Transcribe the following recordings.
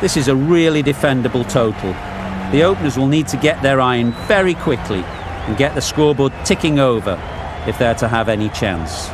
This is a really defendable total. The openers will need to get their iron very quickly and get the scoreboard ticking over if they're to have any chance.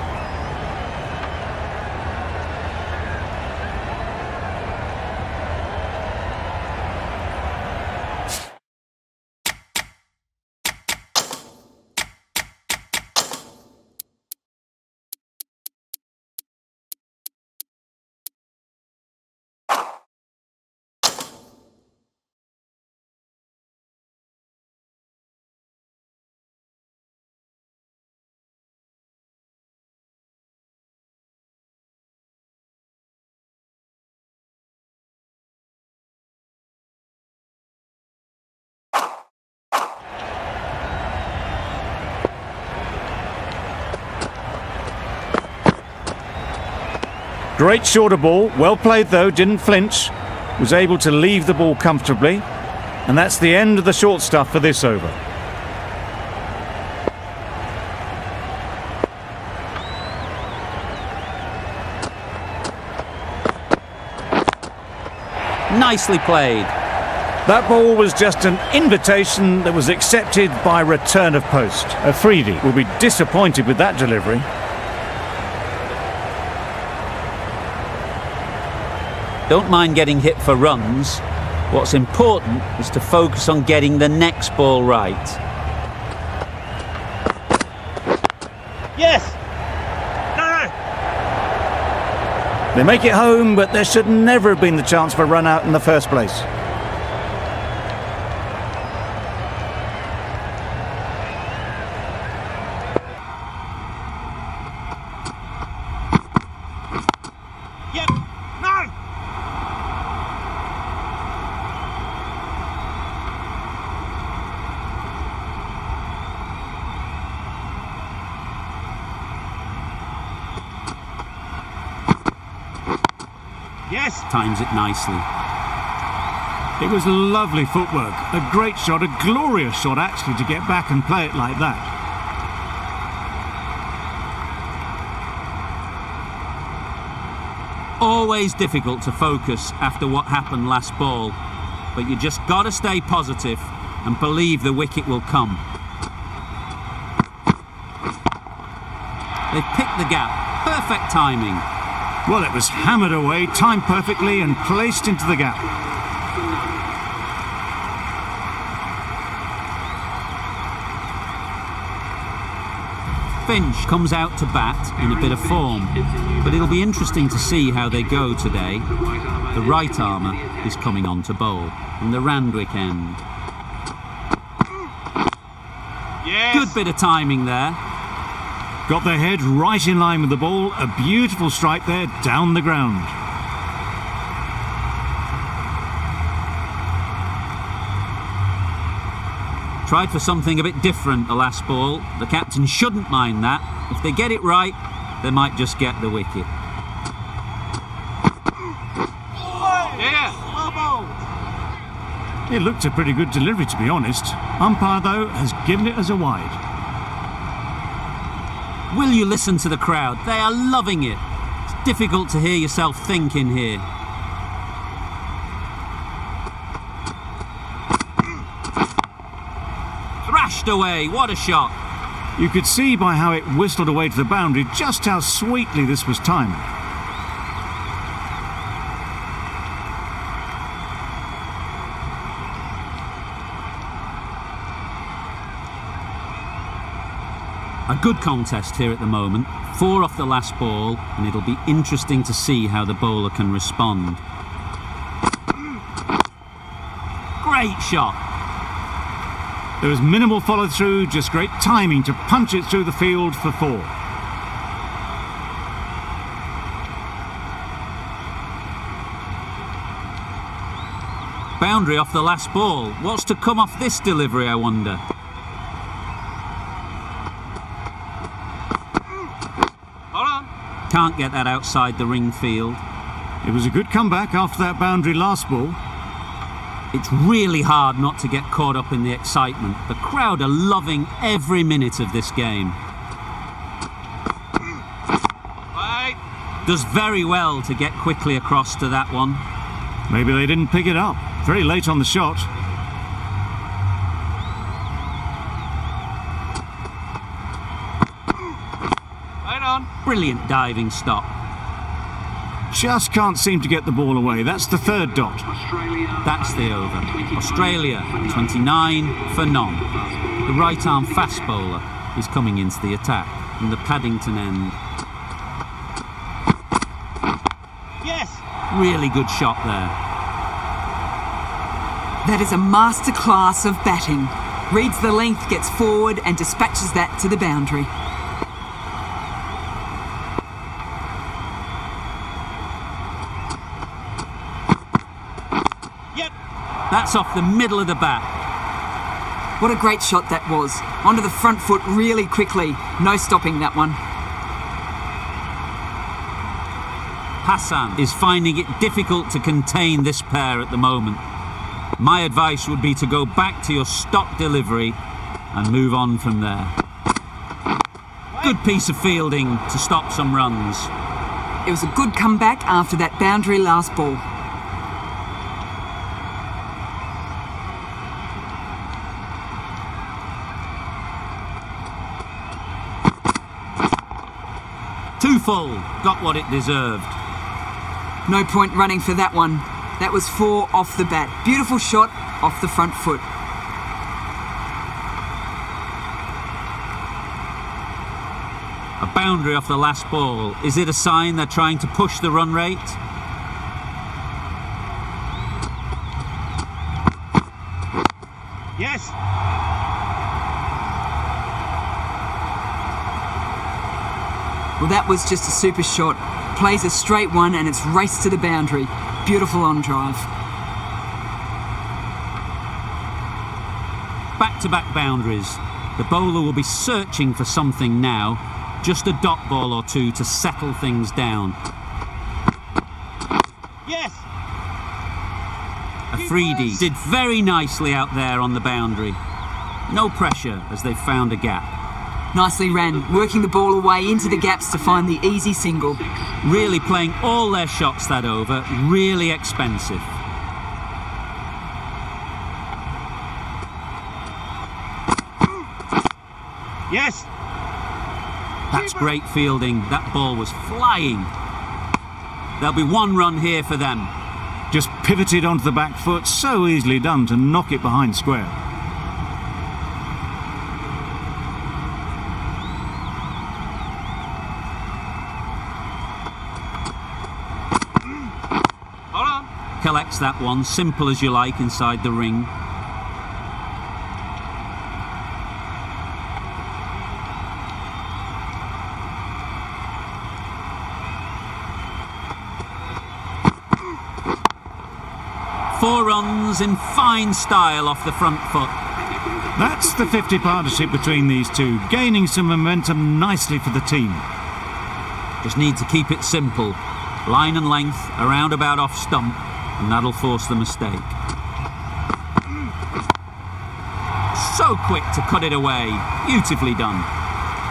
Great shorter ball, well played though, didn't flinch. Was able to leave the ball comfortably. And that's the end of the short stuff for this over. Nicely played. That ball was just an invitation that was accepted by return of post. Afridi will be disappointed with that delivery. Don't mind getting hit for runs. What's important is to focus on getting the next ball right. Yes! No! They make it home, but there should never have been the chance for a run out in the first place. Times it nicely. It was lovely footwork. A great shot, a glorious shot actually to get back and play it like that. Always difficult to focus after what happened last ball, but you just got to stay positive and believe the wicket will come. They've picked the gap. Perfect timing. Well, it was hammered away, timed perfectly and placed into the gap. Finch comes out to bat in a bit of form, but it'll be interesting to see how they go today. The right armour is coming on to bowl, in the Randwick end. Yes! Good bit of timing there. Got their head right in line with the ball. A beautiful strike there down the ground. Tried for something a bit different the last ball. The captain shouldn't mind that. If they get it right, they might just get the wicket. It looked a pretty good delivery, to be honest. Umpire, though, has given it as a wide. Will you listen to the crowd? They are loving it. It's difficult to hear yourself think in here. Thrashed away, what a shot. You could see by how it whistled away to the boundary just how sweetly this was timed. Good contest here at the moment. Four off the last ball, and it'll be interesting to see how the bowler can respond. Great shot. There was minimal follow through, just great timing to punch it through the field for four. Boundary off the last ball. What's to come off this delivery, I wonder? Hold on! Can't get that outside the ring field. It was a good comeback after that boundary last ball. It's really hard not to get caught up in the excitement. The crowd are loving every minute of this game. Wait! Does very well to get quickly across to that one. Maybe they didn't pick it up. Very late on the shot. Right on. Brilliant diving stop. Just can't seem to get the ball away. That's the third dot. That's the over. Australia 29 for none. The right arm fast bowler is coming into the attack from the Paddington end. Yes. Really good shot there. That is a masterclass of batting. Reads the length, gets forward, and dispatches that to the boundary. That's off the middle of the bat. What a great shot that was. Onto the front foot really quickly. No stopping that one. Hassan is finding it difficult to contain this pair at the moment. My advice would be to go back to your stock delivery and move on from there. Good piece of fielding to stop some runs. It was a good comeback after that boundary last ball. Full, got what it deserved. No point running for that one. That was four off the bat. Beautiful shot off the front foot. A boundary off the last ball. Is it a sign they're trying to push the run rate? Yes. Well, that was just a super shot. Plays a straight one and it's raced to the boundary. Beautiful on drive. Back to back boundaries. The bowler will be searching for something now. Just a dot ball or two to settle things down. Yes. Afridi did very nicely out there on the boundary. No pressure as they found a gap. Nicely ran, working the ball away into the gaps to find the easy single. Really playing all their shots that over. Really expensive. Yes. That's great fielding. That ball was flying. There'll be one run here for them. Just pivoted onto the back foot. So easily done to knock it behind square. Hold That one, simple as you like, inside the ring. Four runs in fine style off the front foot. That's the 50 partnership between these two, gaining some momentum nicely for the team. Just need to keep it simple. Line and length, around about off stump, and that'll force the mistake. So quick to cut it away. Beautifully done.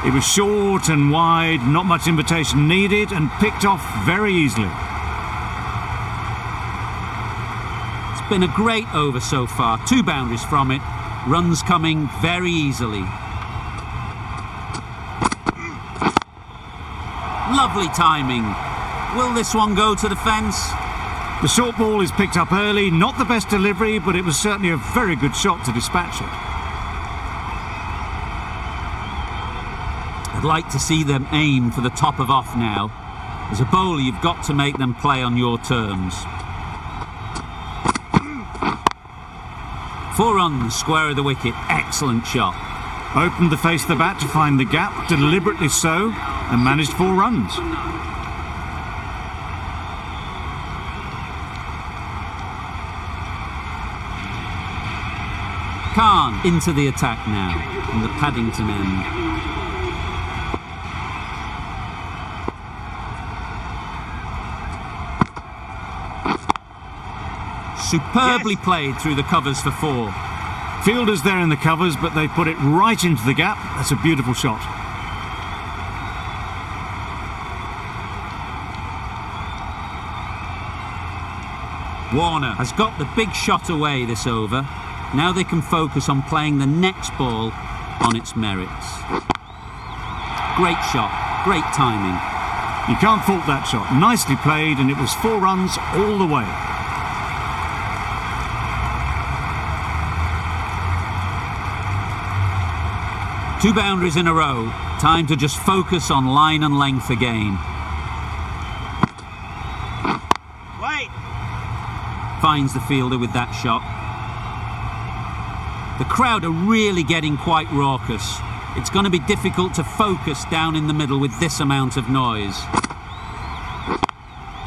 It was short and wide, not much invitation needed, and picked off very easily. It's been a great over so far. Two boundaries from it. Runs coming very easily. Lovely timing. Will this one go to the fence? The short ball is picked up early, not the best delivery, but it was certainly a very good shot to dispatch it. I'd like to see them aim for the top of off now. As a bowler, you've got to make them play on your terms. Four runs, square of the wicket. Excellent shot. Opened the face of the bat to find the gap, deliberately so, and managed four runs. Into the attack now from the Paddington end. Superbly Yes. played through the covers for four. Fielders there in the covers, but they put it right into the gap. That's a beautiful shot. Warner has got the big shot away this over. Now they can focus on playing the next ball on its merits. Great shot, great timing. You can't fault that shot. Nicely played, and it was four runs all the way. Two boundaries in a row. Time to just focus on line and length again. Wait. Finds the fielder with that shot. The crowd are really getting quite raucous. It's going to be difficult to focus down in the middle with this amount of noise.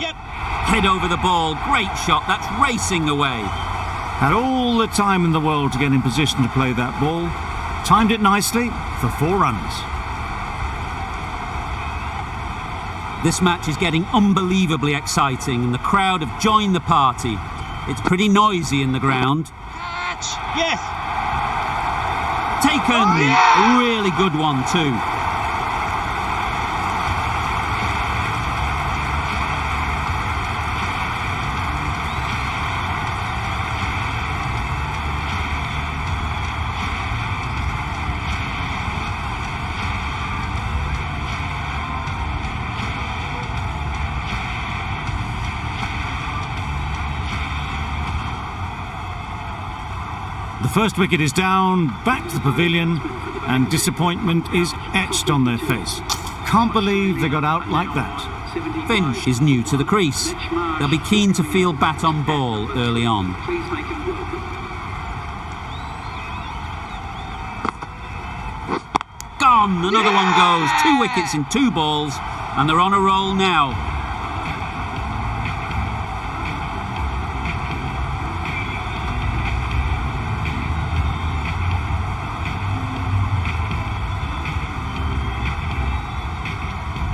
Yep. Head over the ball. Great shot. That's racing away. Had all the time in the world to get in position to play that ball. Timed it nicely for four runs. This match is getting unbelievably exciting and the crowd have joined the party. It's pretty noisy in the ground. Catch. Yes. Taken! Oh, A really good one too. First wicket is down, back to the pavilion, and disappointment is etched on their face. Can't believe they got out like that. Finch is new to the crease. They'll be keen to feel bat on ball early on. Gone! Another one goes. Two wickets in two balls, and they're on a roll now.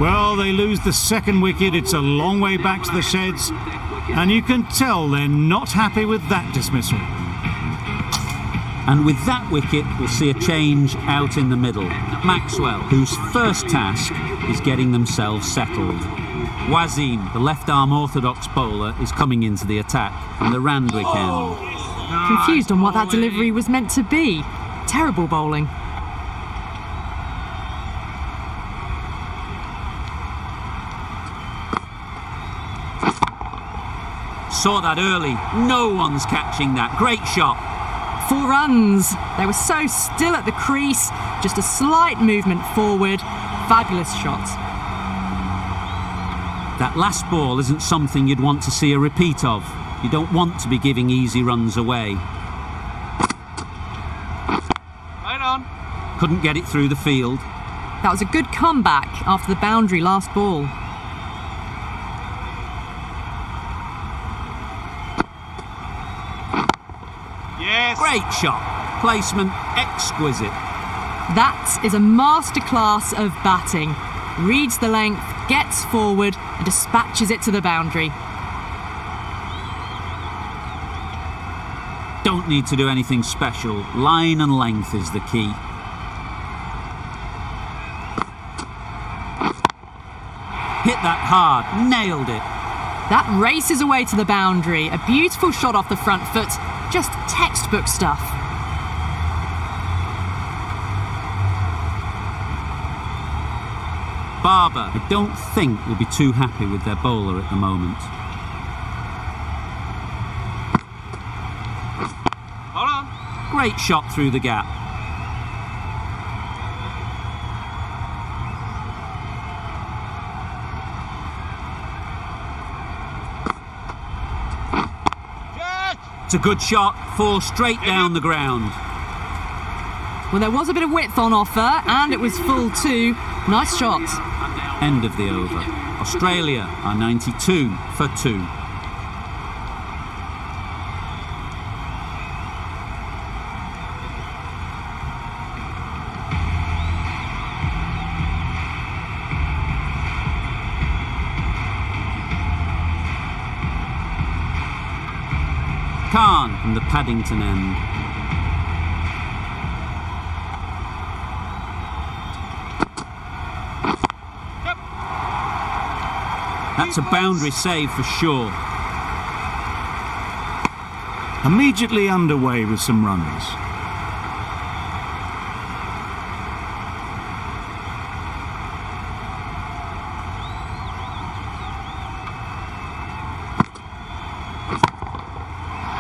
Well, they lose the second wicket. It's a long way back to the sheds, and you can tell they're not happy with that dismissal. And with that wicket, we'll see a change out in the middle. Maxwell, whose first task is getting themselves settled. Wasim, the left arm orthodox bowler, is coming into the attack from the Randwick end. Confused on what that delivery was meant to be. Terrible bowling. Saw that early. No one's catching that. Great shot. Four runs. They were so still at the crease. Just a slight movement forward. Fabulous shot. That last ball isn't something you'd want to see a repeat of. You don't want to be giving easy runs away. Right on. Couldn't get it through the field. That was a good comeback after the boundary last ball. Yes. Great shot. Placement exquisite. That is a masterclass of batting. Reads the length, gets forward, and dispatches it to the boundary. Don't need to do anything special. Line and length is the key. Hit that hard. Nailed it. That races away to the boundary. A beautiful shot off the front foot. Just textbook stuff. Babar, I don't think will be too happy with their bowler at the moment. Hold on. Great shot through the gap. Catch. It's a good shot. Four straight down the ground. Well, there was a bit of width on offer, and it was full too. Nice shot. End of the over. Australia are 92 for two. Khan from the Paddington end. That's a boundary save for sure. immediately underway with some runs.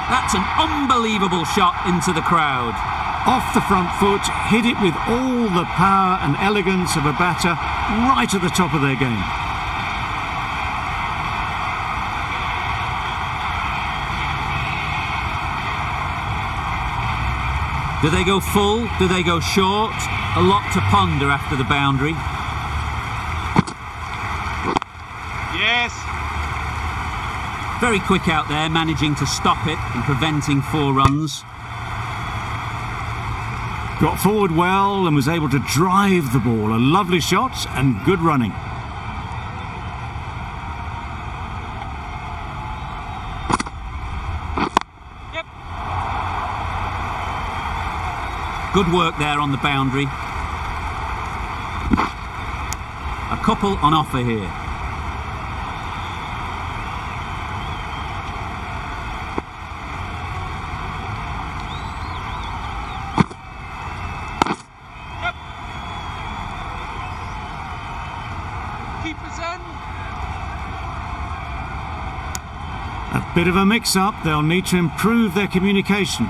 That's an unbelievable shot into the crowd. Off the front foot, hit it with all the power and elegance of a batter right at the top of their game. Do they go full? Do they go short? A lot to ponder after the boundary. Yes. Very quick out there, managing to stop it and preventing four runs. Got forward well and was able to drive the ball. A lovely shot and good running. Yep. Good work there on the boundary. A couple on offer here. Bit of a mix up. They'll need to improve their communication.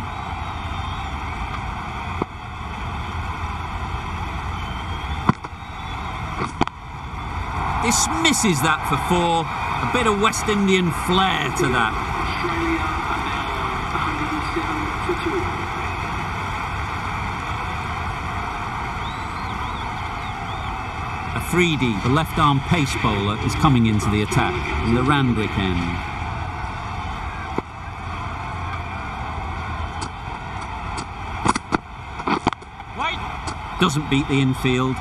Dismisses that for four. A bit of West Indian flair to that. A 3D, the left arm pace bowler, is coming into the attack in the Randwick end. Wait. Doesn't beat the infield.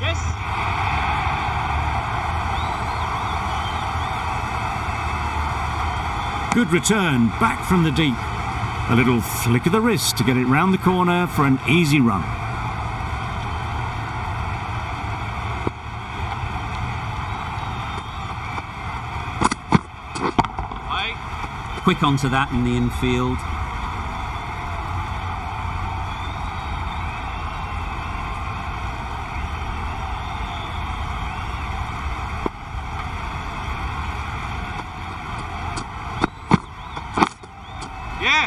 Yes. Good return, back from the deep. A little flick of the wrist to get it round the corner for an easy run. Wait. Quick onto that in the infield. Yeah.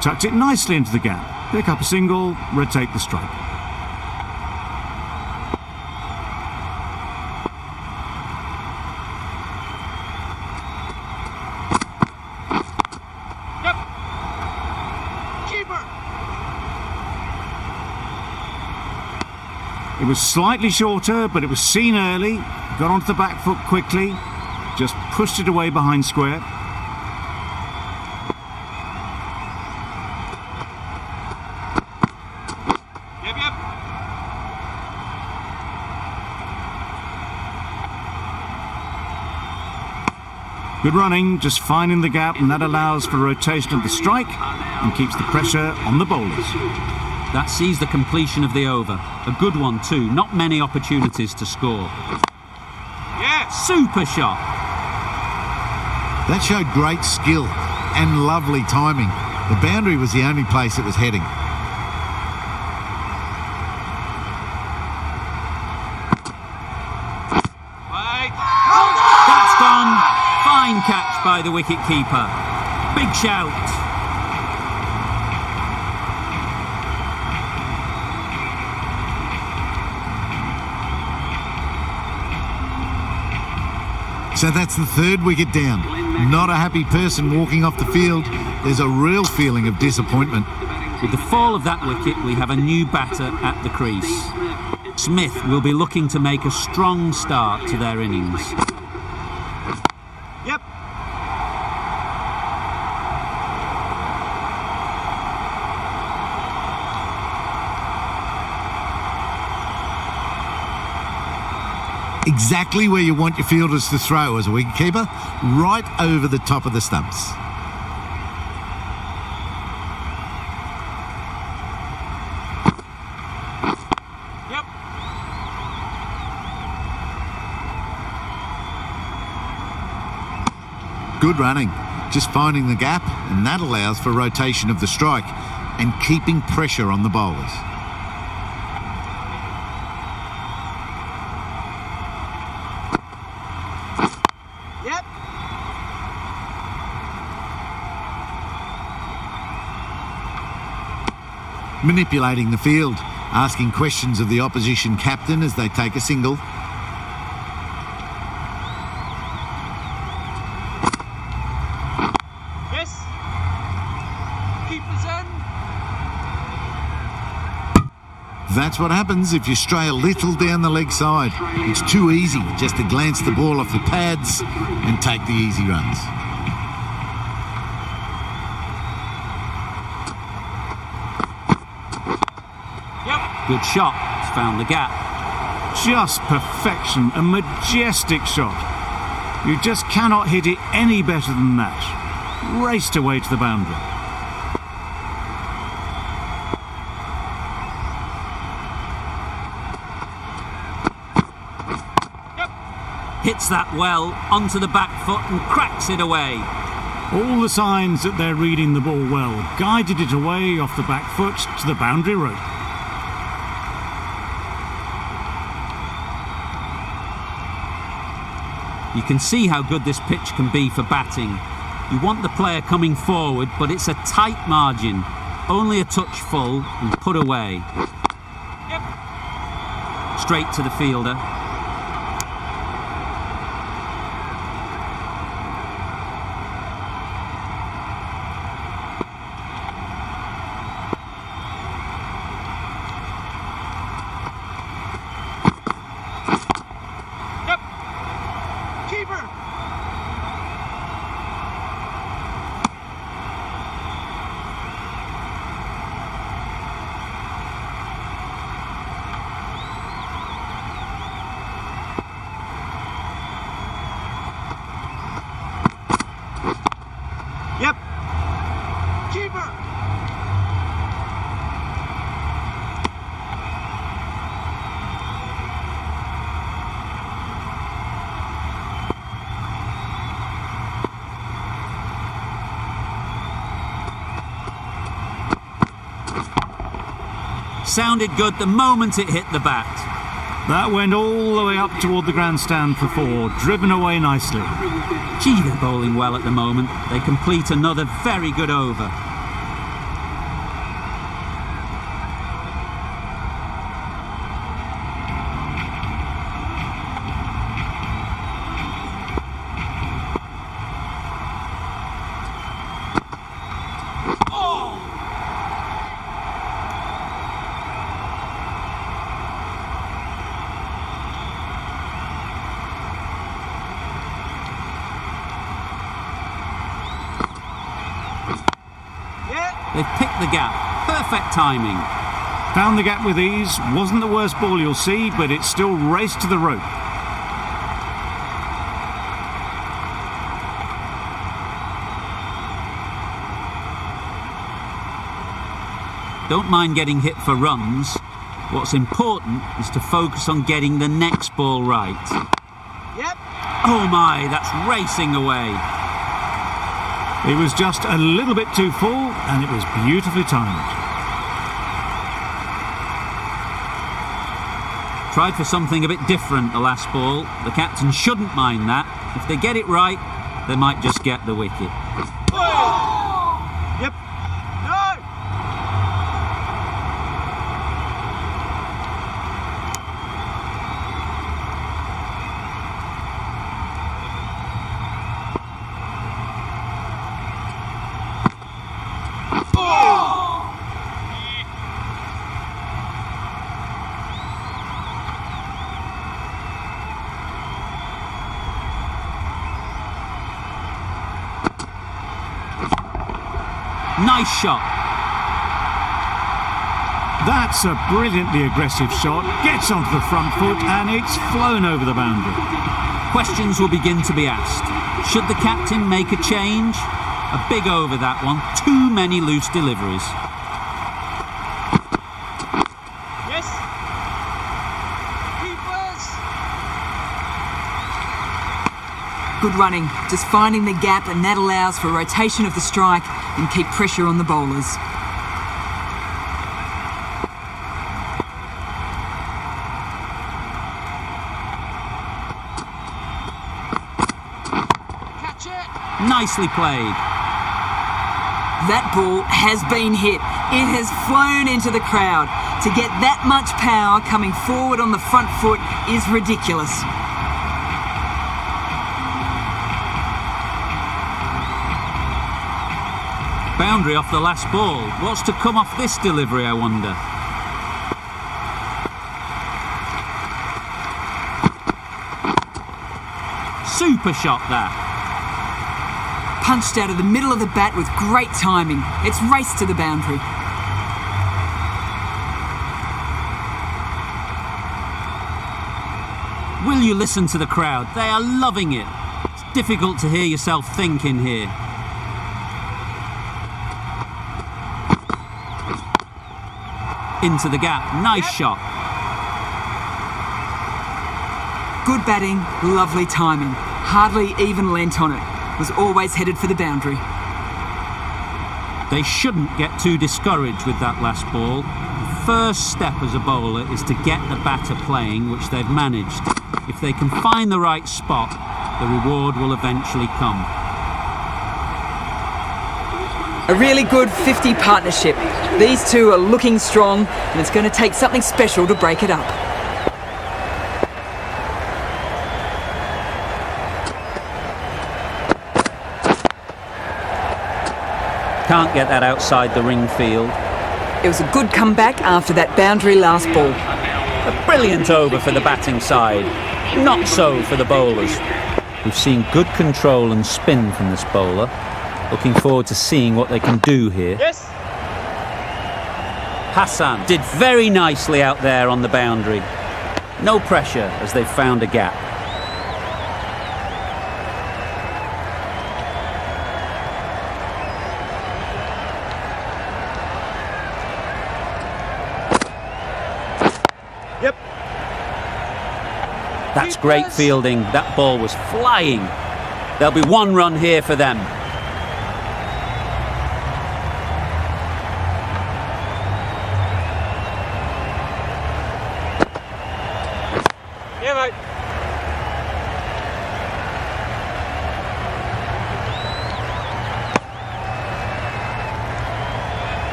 Tucked it nicely into the gap. Pick up a single, rotate the strike. Yep. Keeper. It was slightly shorter, but it was seen early. Got onto the back foot quickly. Just pushed it away behind square. Yep. Yep. Good running, just finding the gap, and that allows for rotation of the strike and keeps the pressure on the bowlers. That sees the completion of the over. A good one, too. Not many opportunities to score. Yes. Super shot. That showed great skill and lovely timing. The boundary was the only place it was heading. Wait. That's gone. Fine catch by the wicket keeper. Big shout. So that's the third wicket down. Not a happy person walking off the field. There's a real feeling of disappointment. With the fall of that wicket, we have a new batter at the crease. Smith will be looking to make a strong start to their innings. Exactly where you want your fielders to throw as a wicketkeeper, right over the top of the stumps. Yep. Good running, just finding the gap, and that allows for rotation of the strike and keeping pressure on the bowlers. Yep. Manipulating the field, asking questions of the opposition captain as they take a single. Yes. Keepers in. That's what happens if you stray a little down the leg side. It's too easy just to glance the ball off the pads and take the easy runs. Yep. Good shot. Found the gap. Just perfection, a majestic shot. You just cannot hit it any better than that. Raced away to the boundary. Hits that well onto the back foot and cracks it away. All the signs that they're reading the ball well. Guided it away off the back foot to the boundary rope. You can see how good this pitch can be for batting. You want the player coming forward, but it's a tight margin. Only a touch full and put away. Yep. Straight to the fielder. Yep. Keeper. Yep. Keeper. Sounded good the moment it hit the bat. That went all the way up toward the grandstand for four, driven away nicely. Gee, they're bowling well at the moment. They complete another very good over. Yeah. They've picked the gap. Perfect timing. Found the gap with ease. Wasn't the worst ball you'll see, but it still raced to the rope. Don't mind getting hit for runs. What's important is to focus on getting the next ball right. Yep. Oh my, that's racing away. It was just a little bit too full, and it was beautifully timed. Tried for something a bit different the last ball. The captain shouldn't mind that. If they get it right, they might just get the wicket. Yep. No. Nice shot. That's a brilliantly aggressive shot. Gets onto the front foot and it's flown over the boundary. Questions will begin to be asked. Should the captain make a change? A big over that one. Too many loose deliveries. Yes. Keepers. Good running, just finding the gap, and that allows for rotation of the strike and keep pressure on the bowlers. Catch it. Nicely played. That ball has been hit. It has flown into the crowd. To get that much power coming forward on the front foot is ridiculous. Boundary off the last ball. What's to come off this delivery, I wonder? Super shot that. Punched out of the middle of the bat with great timing. It's raced to the boundary. Will you listen to the crowd? They are loving it. It's difficult to hear yourself think in here. Into the gap. Nice shot. Good batting, lovely timing. Hardly even lent on it. Was always headed for the boundary. They shouldn't get too discouraged with that last ball. The first step as a bowler is to get the batter playing, which they've managed. If they can find the right spot, the reward will eventually come. A really good 50 partnership. These two are looking strong, and it's going to take something special to break it up. Can't get that outside the ring field. It was a good comeback after that boundary last ball. A brilliant over for the batting side. Not so for the bowlers. We've seen good control and spin from this bowler. Looking forward to seeing what they can do here. Yes. Hassan did very nicely out there on the boundary. No pressure as they've found a gap. Yep. That's great fielding. That ball was flying. There'll be one run here for them. Yeah, mate.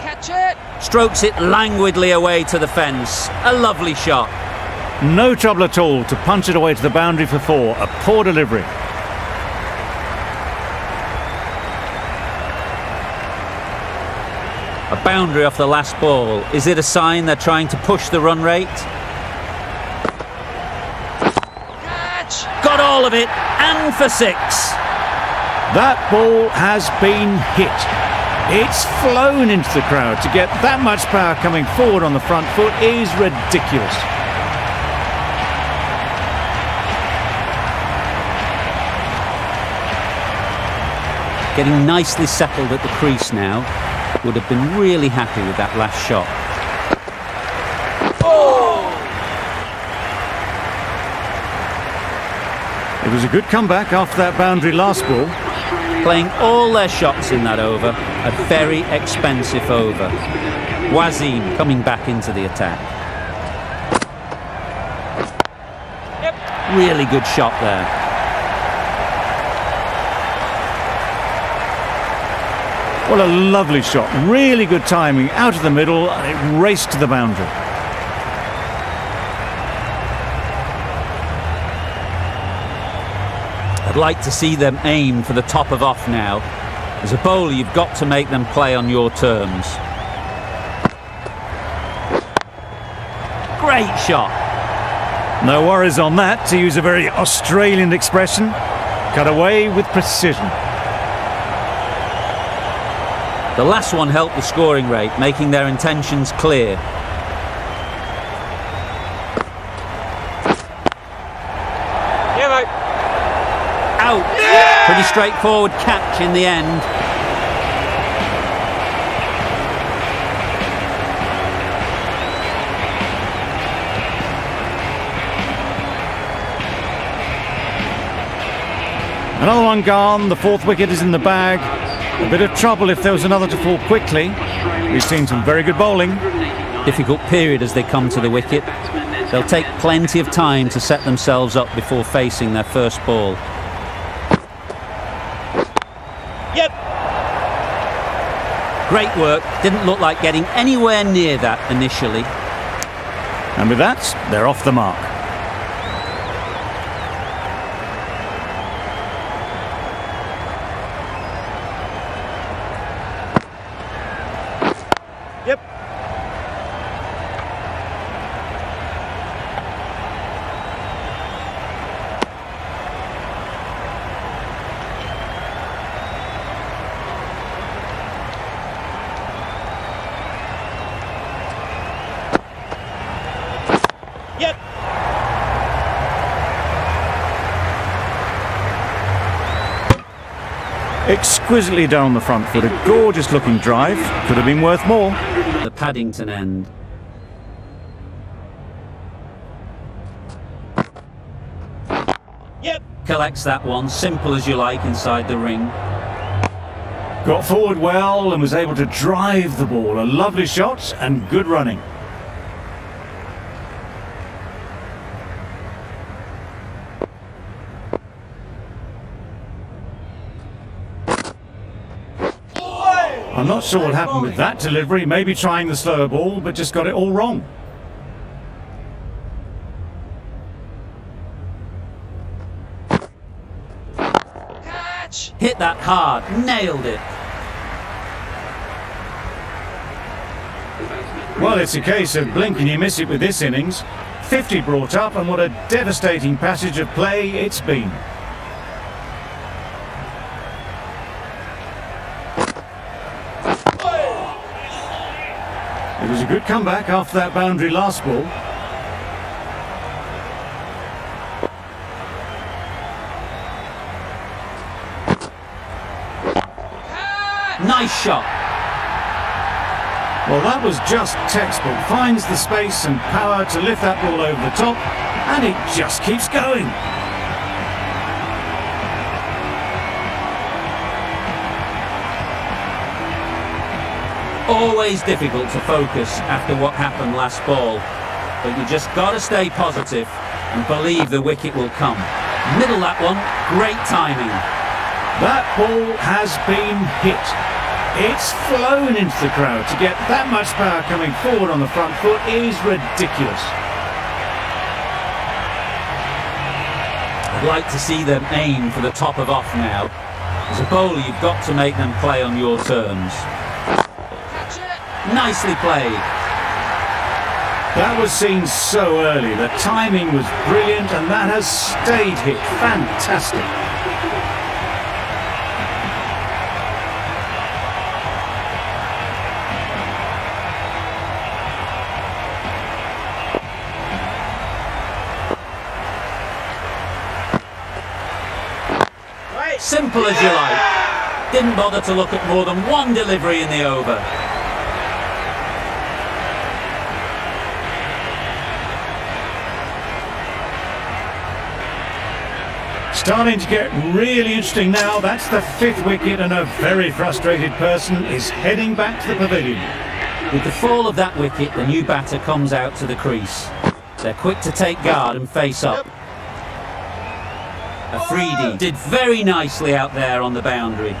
Catch it. Strokes it languidly away to the fence. A lovely shot. No trouble at all to punch it away to the boundary for four. A poor delivery. A boundary off the last ball. Is it a sign they're trying to push the run rate? Catch. Got all of it, and for six. That ball has been hit. It's flown into the crowd. To get that much power coming forward on the front foot is ridiculous. Getting nicely settled at the crease now. Would have been really happy with that last shot. It was a good comeback after that boundary last ball. Playing all their shots in that over. A very expensive over. Wasim coming back into the attack. Really good shot there. What a lovely shot. Really good timing. Out of the middle, and it raced to the boundary. I'd like to see them aim for the top of off now. As a bowler, you've got to make them play on your terms. Great shot. No worries on that, to use a very Australian expression. cut away with precision. The last one helped the scoring rate, making their intentions clear. Yeah, mate. Out! Pretty straightforward catch in the end. Another one gone. The fourth wicket is in the bag. A bit of trouble if there was another to fall quickly. We've seen some very good bowling. Difficult period as they come to the wicket. They'll take plenty of time to set themselves up before facing their first ball. Great work. Didn't look like getting anywhere near that initially. And with that, they're off the mark. Yep. Exquisitely down the front foot. A gorgeous looking drive. Could have been worth more. The Paddington end. Yep. Collects that one, simple as you like inside the ring. Got forward well and was able to drive the ball. A lovely shot and good running. I'm not sure what happened with that delivery. Maybe trying the slower ball, but just got it all wrong. Catch. Hit that hard, nailed it. Well, it's a case of blink and you miss it with this innings. 50 brought up, and what a devastating passage of play it's been. It was a good comeback after that boundary last ball. Nice shot. Well, that was just textbook. Finds the space and power to lift that ball over the top, and it just keeps going. Always difficult to focus after what happened last ball, but you just got to stay positive and believe the wicket will come. Middle that one, great timing. That ball has been hit. It's flown into the crowd. To get that much power coming forward on the front foot is ridiculous. I'd like to see them aim for the top of off now. As a bowler, you've got to make them play on your terms. Nicely played. That was seen so early. The timing was brilliant, and that has stayed hit. Fantastic. Simple as you like. Didn't bother to look at more than one delivery in the over. Starting to get really interesting now. That's the fifth wicket, and a very frustrated person is heading back to the pavilion. With the fall of that wicket, the new batter comes out to the crease. They're quick to take guard and face up. Afridi did very nicely out there on the boundary.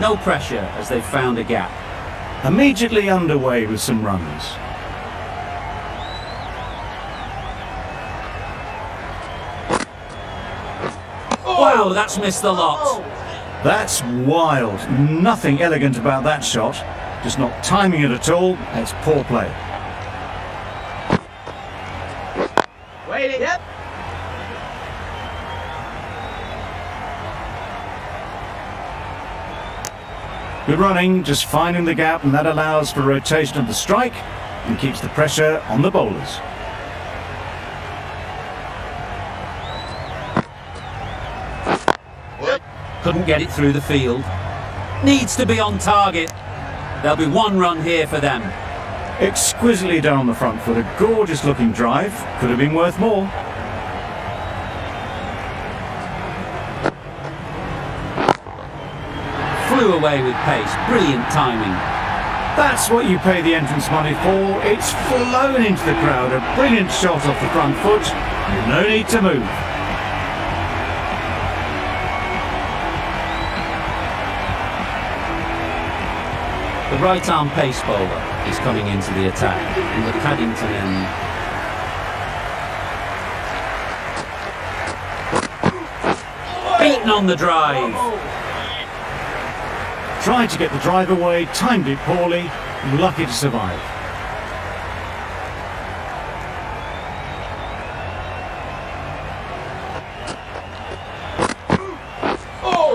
No pressure as they've found a gap. Immediately underway with some runs. That's missed the lot. That's wild. Nothing elegant about that shot. Just not timing it at all. It's poor play. Waiting. Yep. Good running, just finding the gap, and that allows for rotation of the strike and keeps the pressure on the bowlers. Couldn't get it through the field. Needs to be on target. There'll be one run here for them. Exquisitely done on the front foot, a gorgeous looking drive. Could have been worth more. Flew away with pace. Brilliant timing. That's what you pay the entrance money for. It's flown into the crowd. A brilliant shot off the front foot. No need to move. Right arm pace bowler is coming into the attack. And the Paddington end. Beaten on the drive. Tried to get the drive away, timed it poorly, lucky to survive.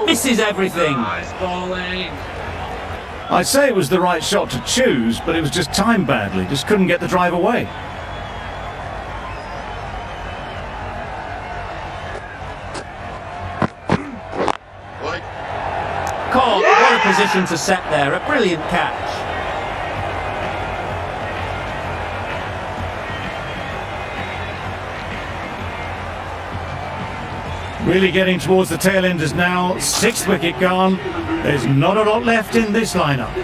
Misses everything. I'd say it was the right shot to choose, but it was just timed badly. Just couldn't get the drive away. Caught. What a position to set there. A brilliant catch. Really getting towards the tail enders now. Sixth wicket gone. There's not a lot left in this lineup.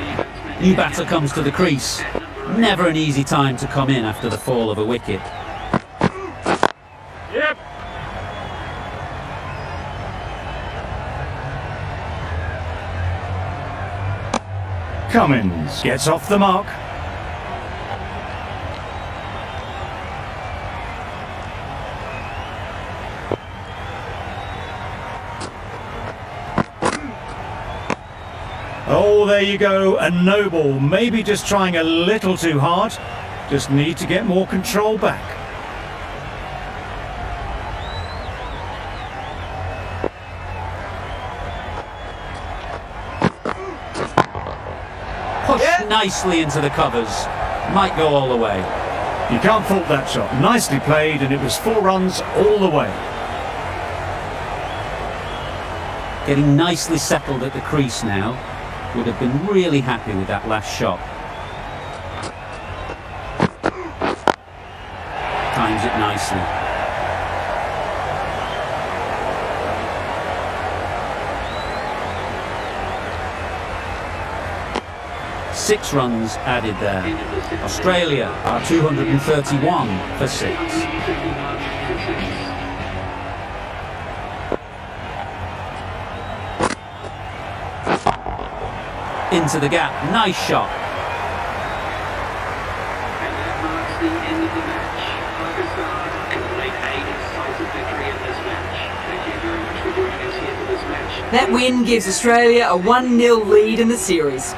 New batter comes to the crease. Never an easy time to come in after the fall of a wicket. Yep. Cummins gets off the mark. You go, a no ball. Maybe just trying a little too hard. Just need to get more control back. Pushed nicely into the covers. Might go all the way. You can't fault that shot. Nicely played, and it was four runs all the way. Getting nicely settled at the crease now. Would have been really happy with that last shot. Times it nicely. Six runs added there. Australia are 231 for six. Into the gap. Nice shot. That. That win gives Australia a 1 0 lead in the series.